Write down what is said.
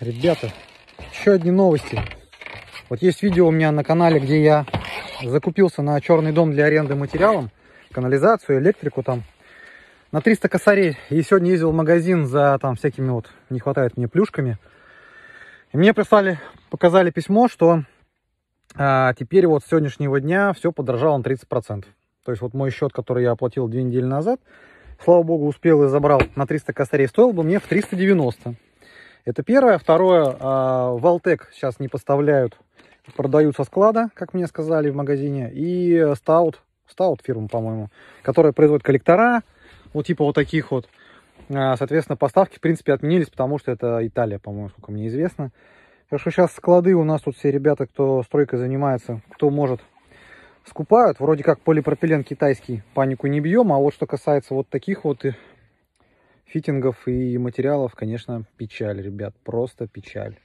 Ребята, еще одни новости. Вот есть видео у меня на канале, где я закупился на черный дом для аренды материалом, канализацию, электрику там, на 300 косарей. И сегодня ездил в магазин за там всякими вот, не хватает мне плюшками. И мне прислали, показали письмо, что а, теперь вот с сегодняшнего дня все подорожало на 30%. То есть вот мой счет, который я оплатил две недели назад, слава богу, успел и забрал на 300 косарей, стоил бы мне в 390. Это первое. Второе, а, Валтек сейчас не поставляют, продают со склада, как мне сказали в магазине. И Стаут, Стаут фирма, по-моему, которая производит коллектора, вот типа вот таких вот. А, соответственно, поставки, в принципе, отменились, потому что это Италия, по-моему, сколько мне известно. Так что сейчас склады у нас тут все ребята, кто стройкой занимается, кто может, скупают. Вроде как полипропилен китайский, панику не бьем. А вот что касается вот таких вот фитингов и материалов, конечно, печаль, ребят, просто печаль.